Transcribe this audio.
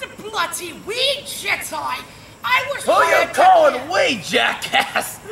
the bloody we, Jedi! I was Who you hired to- calling we, jackass?